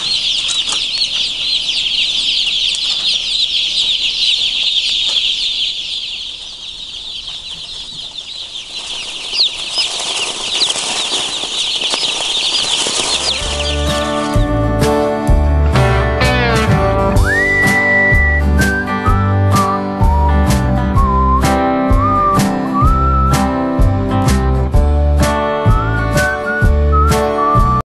you